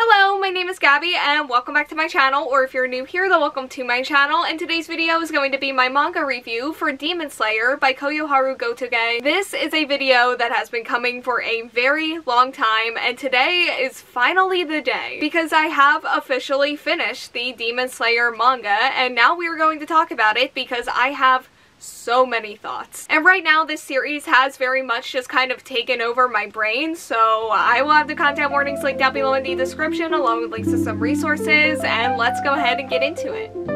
Hello, my name is Gabby and welcome back to my channel, or if you're new here, then welcome to my channel, and today's video is going to be my manga review for Demon Slayer by Koyoharu Gotouge. This is a video that has been coming for a very long time, and today is finally the day, because I have officially finished the Demon Slayer manga, and now we are going to talk about it because I have so many thoughts. And right now this series has very much just kind of taken over my brain, so I will have the content warnings linked down below in the description along with links to some resources, and let's go ahead and get into it.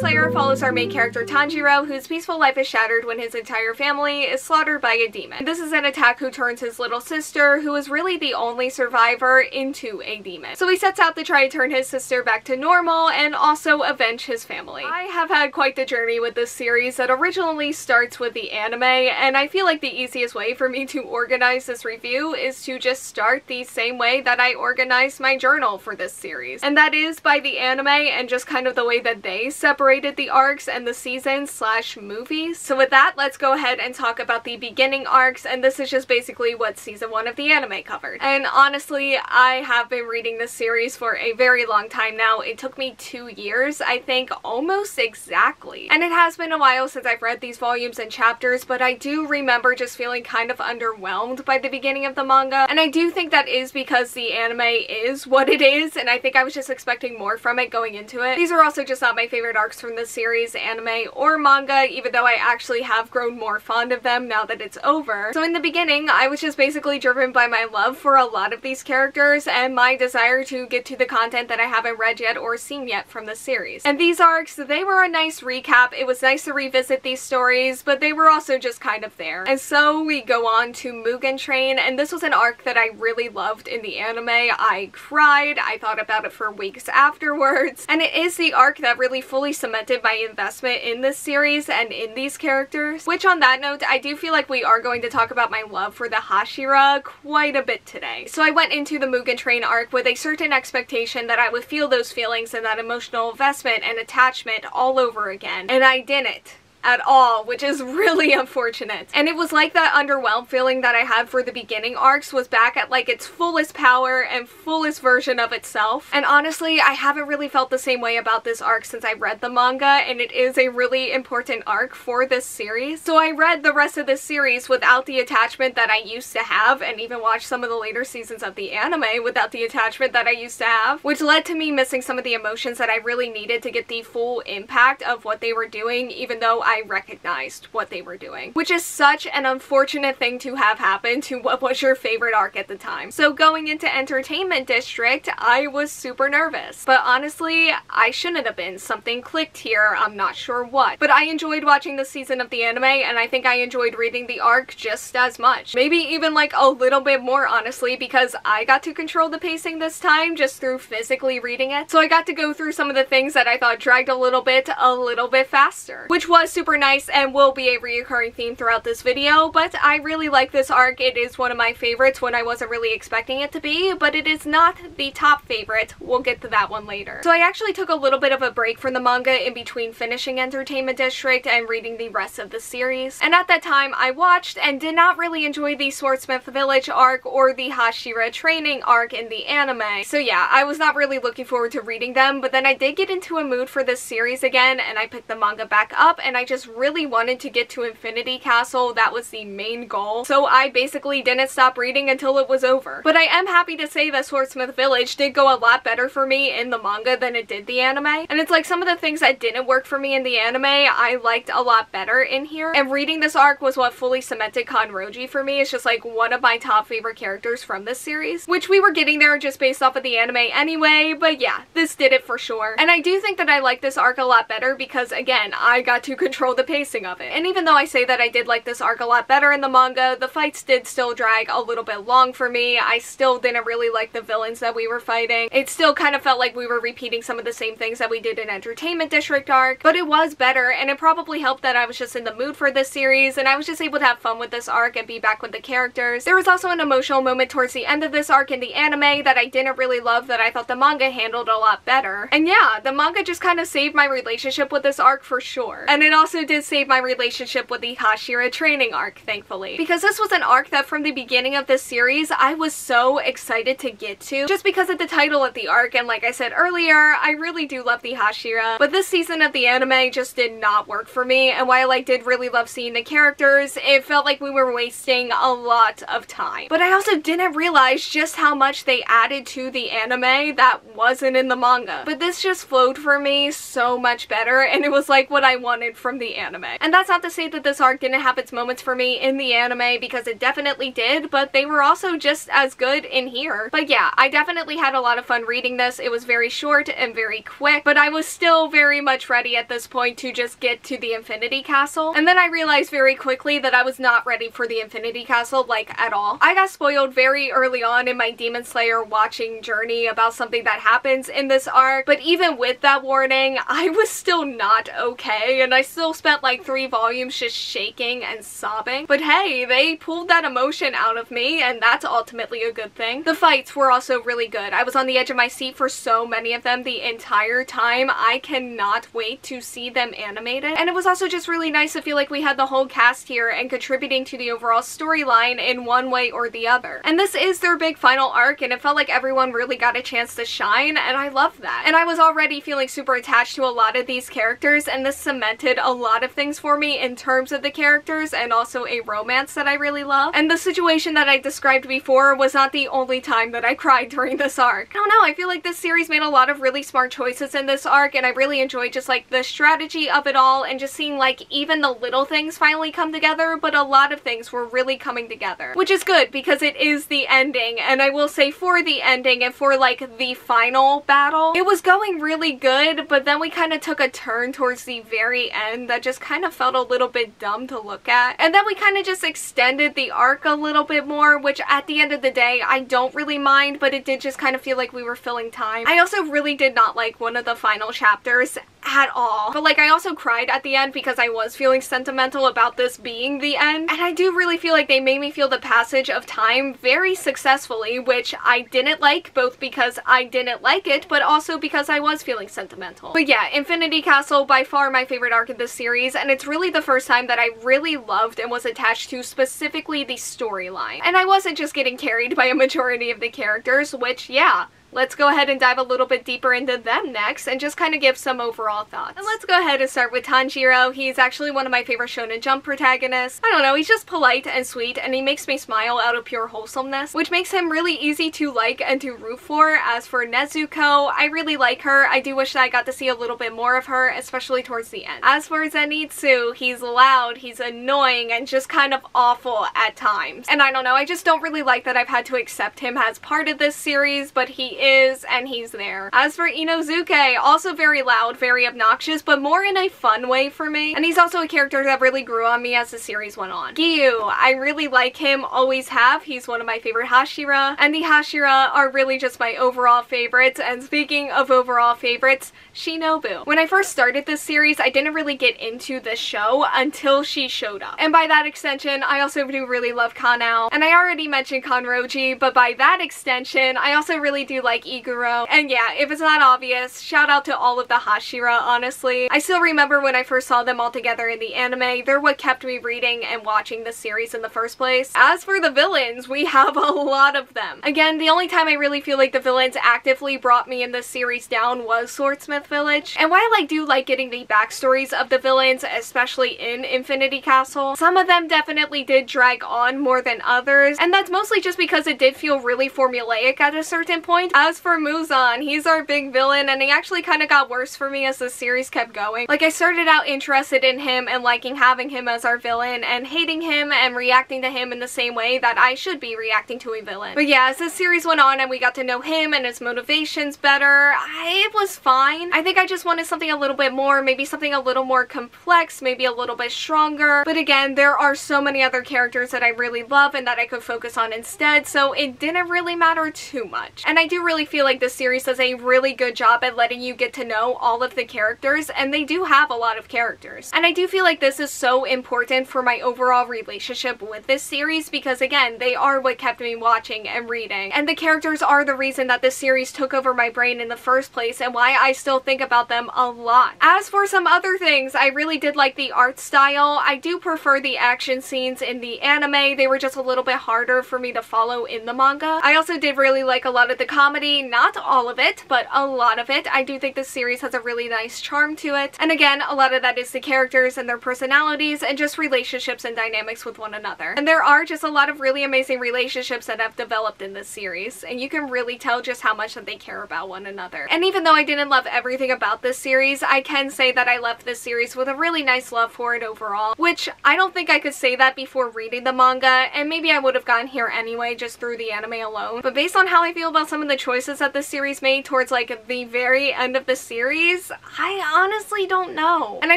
Slayer follows our main character Tanjiro, whose peaceful life is shattered when his entire family is slaughtered by a demon. This is an attack who turns his little sister, who is really the only survivor, into a demon. So he sets out to try to turn his sister back to normal and also avenge his family. I have had quite the journey with this series that originally starts with the anime, and I feel like the easiest way for me to organize this review is to just start the same way that I organized my journal for this series. And that is by the anime and just kind of the way that they separate separated the arcs and the seasons slash movies. So with that, let's go ahead and talk about the beginning arcs, and this is just basically what season one of the anime covered. And honestly, I have been reading this series for a very long time now. It took me two years, I think, almost exactly. And it has been a while since I've read these volumes and chapters, but I do remember just feeling kind of underwhelmed by the beginning of the manga. And I do think that is because the anime is what it is, and I think I was just expecting more from it going into it. These are also just not my favorite arcs from the series, anime, or manga, even though I actually have grown more fond of them now that it's over. So in the beginning, I was just basically driven by my love for a lot of these characters and my desire to get to the content that I haven't read yet or seen yet from the series. And these arcs, they were a nice recap. It was nice to revisit these stories, but they were also just kind of there. And so we go on to Mugen Train, and this was an arc that I really loved in the anime. I cried, I thought about it for weeks afterwards, and it is the arc that really fully my investment in this series and in these characters. Which on that note, I do feel like we are going to talk about my love for the Hashira quite a bit today. So I went into the Mugen Train arc with a certain expectation that I would feel those feelings and that emotional investment and attachment all over again. And I didn't at all, which is really unfortunate. And it was like that underwhelmed feeling that I had for the beginning arcs was back at like its fullest power and fullest version of itself. And honestly, I haven't really felt the same way about this arc since I read the manga, and it is a really important arc for this series. So I read the rest of this series without the attachment that I used to have, and even watched some of the later seasons of the anime without the attachment that I used to have, which led to me missing some of the emotions that I really needed to get the full impact of what they were doing, even though I recognized what they were doing. Which is such an unfortunate thing to have happen to what was your favorite arc at the time. So going into Entertainment District, I was super nervous. But honestly, I shouldn't have been. Something clicked here, I'm not sure what. But I enjoyed watching the season of the anime, and I think I enjoyed reading the arc just as much. Maybe even like a little bit more honestly, because I got to control the pacing this time just through physically reading it. So I got to go through some of the things that I thought dragged a little bit, a little bit faster. Which was super nice and will be a reoccurring theme throughout this video, but I really like this arc. It is one of my favorites when I wasn't really expecting it to be, but it is not the top favorite. We'll get to that one later. So I actually took a little bit of a break from the manga in between finishing Entertainment District and reading the rest of the series. And at that time, I watched and did not really enjoy the Swordsmith Village arc or the Hashira training arc in the anime. So yeah, I was not really looking forward to reading them, but then I did get into a mood for this series again and I picked the manga back up and I just really wanted to get to Infinity Castle. That was the main goal. So I basically didn't stop reading until it was over. But I am happy to say that Swordsmith Village did go a lot better for me in the manga than it did the anime. And it's like some of the things that didn't work for me in the anime, I liked a lot better in here. And reading this arc was what fully cemented Kanroji for me. It's just like one of my top favorite characters from this series, which we were getting there just based off of the anime anyway. But yeah, this did it for sure. And I do think that I like this arc a lot better because again, I got to control the pacing of it. And even though I say that I did like this arc a lot better in the manga, the fights did still drag a little bit long for me. I still didn't really like the villains that we were fighting. It still kind of felt like we were repeating some of the same things that we did in Entertainment District arc, but it was better and it probably helped that I was just in the mood for this series and I was just able to have fun with this arc and be back with the characters. There was also an emotional moment towards the end of this arc in the anime that I didn't really love that I thought the manga handled a lot better. And yeah, the manga just kind of saved my relationship with this arc for sure. And it also also did save my relationship with the Hashira training arc, thankfully. Because this was an arc that from the beginning of this series, I was so excited to get to. Just because of the title of the arc, and like I said earlier, I really do love the Hashira. But this season of the anime just did not work for me, and while I did really love seeing the characters, it felt like we were wasting a lot of time. But I also didn't realize just how much they added to the anime that wasn't in the manga. But this just flowed for me so much better, and it was like what I wanted from the anime. And that's not to say that this arc didn't have its moments for me in the anime, because it definitely did, but they were also just as good in here. But yeah, I definitely had a lot of fun reading this. It was very short and very quick, but I was still very much ready at this point to just get to the Infinity Castle. And then I realized very quickly that I was not ready for the Infinity Castle, like, at all. I got spoiled very early on in my Demon Slayer watching journey about something that happens in this arc, but even with that warning, I was still not okay, and I still spent like three volumes just shaking and sobbing. But hey, they pulled that emotion out of me, and that's ultimately a good thing. The fights were also really good. I was on the edge of my seat for so many of them the entire time. I cannot wait to see them animated. And it was also just really nice to feel like we had the whole cast here and contributing to the overall storyline in one way or the other. And this is their big final arc, and it felt like everyone really got a chance to shine, and I love that. And I was already feeling super attached to a lot of these characters, and this cemented a lot of things for me in terms of the characters and also a romance that I really love. And the situation that I described before was not the only time that I cried during this arc. I don't know, I feel like this series made a lot of really smart choices in this arc, and I really enjoyed just like the strategy of it all and just seeing like even the little things finally come together, but a lot of things were really coming together. Which is good because it is the ending, and I will say for the ending and for like the final battle, it was going really good, but then we kind of took a turn towards the very end that just kind of felt a little bit dumb to look at. And then we kind of just extended the arc a little bit more, which at the end of the day, I don't really mind, but it did just kind of feel like we were filling time. I also really did not like one of the final chapters at all. But like I also cried at the end because I was feeling sentimental about this being the end. And I do really feel like they made me feel the passage of time very successfully, which I didn't like both because I didn't like it, but also because I was feeling sentimental. But yeah, Infinity Castle by far my favorite arc in this series, and it's really the first time that I really loved and was attached to specifically the storyline. And I wasn't just getting carried by a majority of the characters, which yeah, Let's go ahead and dive a little bit deeper into them next and just kind of give some overall thoughts. And let's go ahead and start with Tanjiro. He's actually one of my favorite Shonen Jump protagonists. I don't know, he's just polite and sweet and he makes me smile out of pure wholesomeness, which makes him really easy to like and to root for. As for Nezuko, I really like her. I do wish that I got to see a little bit more of her, especially towards the end. As for Zenitsu, he's loud, he's annoying, and just kind of awful at times. And I don't know, I just don't really like that I've had to accept him as part of this series, but he is and he's there. As for Inosuke, also very loud, very obnoxious, but more in a fun way for me. And he's also a character that really grew on me as the series went on. Giyu, I really like him, always have. He's one of my favorite Hashira, and the Hashira are really just my overall favorites. And speaking of overall favorites, Shinobu. When I first started this series, I didn't really get into the show until she showed up. And by that extension, I also do really love Kanao. And I already mentioned Kanroji, but by that extension, I also really do like Iguro. And yeah, if it's not obvious, shout out to all of the Hashira, honestly. I still remember when I first saw them all together in the anime. They're what kept me reading and watching the series in the first place. As for the villains, we have a lot of them. Again, the only time I really feel like the villains actively brought me in this series down was Swordsmith Village. And while I do like getting the backstories of the villains, especially in Infinity Castle, some of them definitely did drag on more than others. And that's mostly just because it did feel really formulaic at a certain point. As for Muzan, he's our big villain and he actually kind of got worse for me as the series kept going. Like I started out interested in him and liking having him as our villain and hating him and reacting to him in the same way that I should be reacting to a villain. But yeah, as the series went on and we got to know him and his motivations better, I, it was fine. I think I just wanted something a little bit more, maybe something a little more complex, maybe a little bit stronger. But again, there are so many other characters that I really love and that I could focus on instead, so it didn't really matter too much. And I do really feel like this series does a really good job at letting you get to know all of the characters, and they do have a lot of characters. And I do feel like this is so important for my overall relationship with this series because, again, they are what kept me watching and reading. And the characters are the reason that this series took over my brain in the first place and why I still think about them a lot. As for some other things, I really did like the art style. I do prefer the action scenes in the anime. They were just a little bit harder for me to follow in the manga. I also did really like a lot of the comedy, not all of it, but a lot of it. I do think this series has a really nice charm to it. And again, a lot of that is the characters and their personalities and just relationships and dynamics with one another. And there are just a lot of really amazing relationships that have developed in this series, and you can really tell just how much that they care about one another. And even though I didn't love everything about this series, I can say that I left this series with a really nice love for it overall, which I don't think I could say that before reading the manga, and maybe I would have gotten here anyway just through the anime alone. But based on how I feel about some of the choices that this series made towards like the very end of the series, I honestly don't know. And I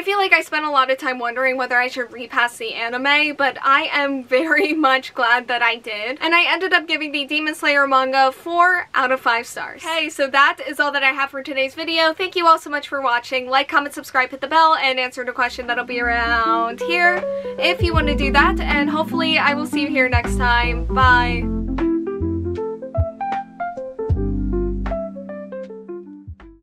feel like I spent a lot of time wondering whether I should repass the anime, but I am very much glad that I did. And I ended up giving the Demon Slayer manga 4 out of 5 stars. Okay, so that is all that I have for today's video. Thank you all so much for watching. Like, comment, subscribe, hit the bell, and answer the question that'll be around here if you want to do that. And hopefully I will see you here next time. Bye!